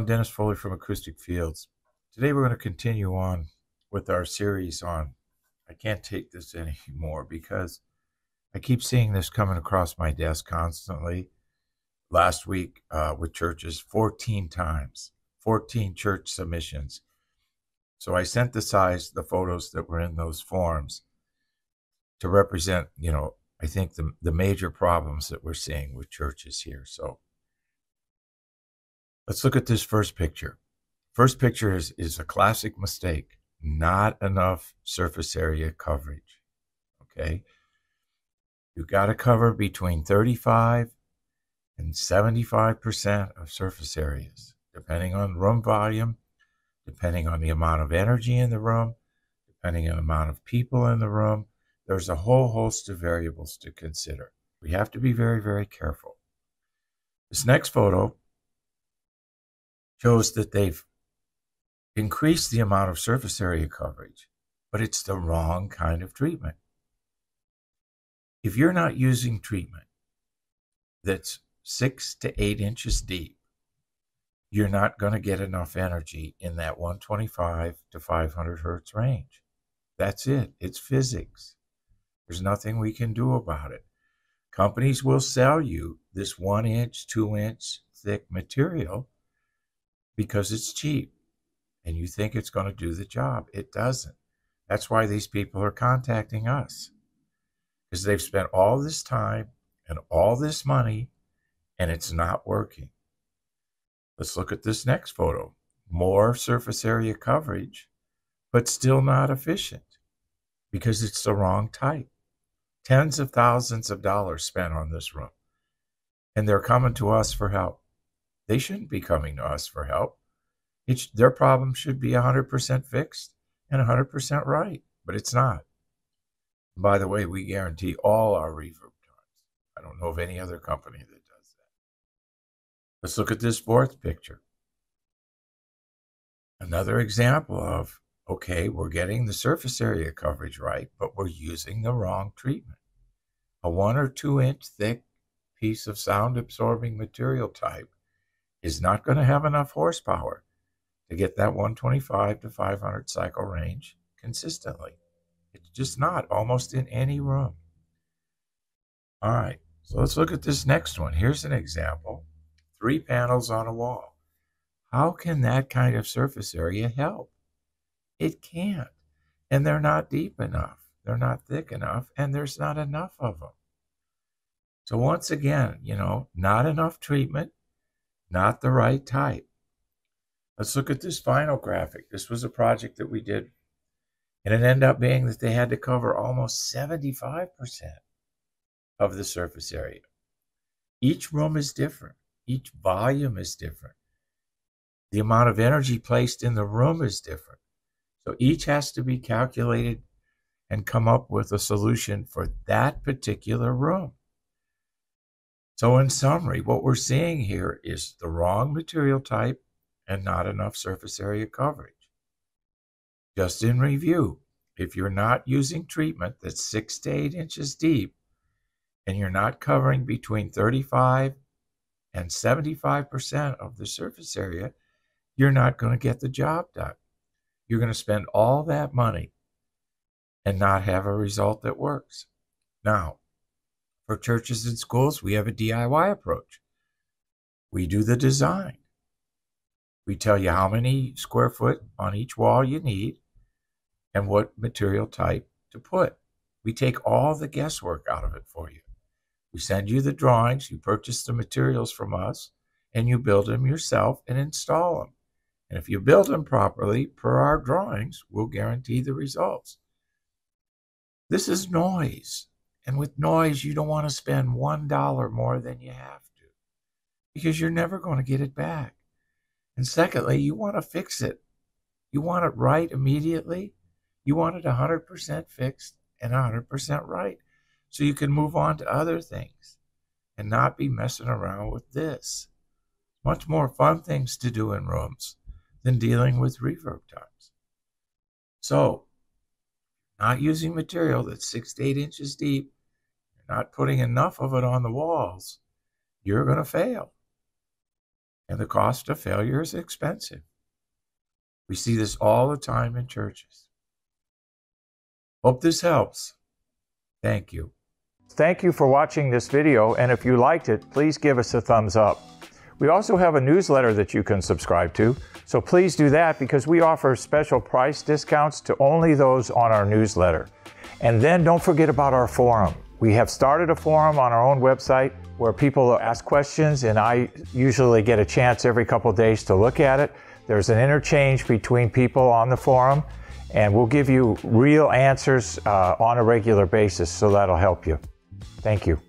everyone, Dennis Foley from Acoustic Fields. Today we're going to continue on with our series on I can't take this anymore because I keep seeing this coming across my desk constantly. Last week uh, with churches, 14 times, 14 church submissions. So I synthesized the photos that were in those forms to represent, you know, I think the, the major problems that we're seeing with churches here. So let's look at this first picture. First picture is, is a classic mistake. Not enough surface area coverage. Okay. You've got to cover between 35 and 75% of surface areas, depending on room volume, depending on the amount of energy in the room, depending on the amount of people in the room, there's a whole host of variables to consider. We have to be very, very careful. This next photo shows that they've increased the amount of surface area coverage, but it's the wrong kind of treatment. If you're not using treatment that's six to eight inches deep, you're not going to get enough energy in that 125 to 500 hertz range. That's it. It's physics. There's nothing we can do about it. Companies will sell you this one inch, two inch thick material because it's cheap and you think it's going to do the job. It doesn't. That's why these people are contacting us because they've spent all this time and all this money and it's not working. Let's look at this next photo. More surface area coverage, but still not efficient because it's the wrong type tens of thousands of dollars spent on this room. And they're coming to us for help. They shouldn't be coming to us for help. It's, their problem should be 100% fixed and 100% right, but it's not. By the way, we guarantee all our reverb times. I don't know of any other company that does that. Let's look at this fourth picture. Another example of okay, we're getting the surface area coverage right, but we're using the wrong treatment. A one or two inch thick piece of sound absorbing material type is not going to have enough horsepower to get that 125 to 500 cycle range consistently. It's just not almost in any room. All right, so let's look at this next one. Here's an example three panels on a wall. How can that kind of surface area help? It can't. And they're not deep enough. They're not thick enough, and there's not enough of them. So, once again, you know, not enough treatment, not the right type. Let's look at this final graphic. This was a project that we did, and it ended up being that they had to cover almost 75% of the surface area. Each room is different, each volume is different. The amount of energy placed in the room is different. So each has to be calculated and come up with a solution for that particular room. So, in summary, what we're seeing here is the wrong material type and not enough surface area coverage. Just in review, if you're not using treatment that's six to eight inches deep and you're not covering between 35 and 75% of the surface area, you're not going to get the job done. You're going to spend all that money and not have a result that works. Now, for churches and schools, we have a DIY approach. We do the design. We tell you how many square foot on each wall you need and what material type to put. We take all the guesswork out of it for you. We send you the drawings, you purchase the materials from us, and you build them yourself and install them. And if you build them properly per our drawings, we'll guarantee the results. This is noise. And with noise, you don't want to spend $1 more than you have to because you're never going to get it back. And secondly, you want to fix it. You want it right immediately. You want it 100% fixed and 100% right so you can move on to other things and not be messing around with this. Much more fun things to do in rooms than dealing with reverb times. So, not using material that's six to eight inches deep, not putting enough of it on the walls, you're going to fail. And the cost of failure is expensive. We see this all the time in churches. Hope this helps. Thank you. Thank you for watching this video, and if you liked it, please give us a thumbs up. We also have a newsletter that you can subscribe to, so please do that because we offer special price discounts to only those on our newsletter. And then don't forget about our forum. We have started a forum on our own website where people ask questions, and I usually get a chance every couple days to look at it. There's an interchange between people on the forum, and we'll give you real answers uh, on a regular basis, so that'll help you. Thank you.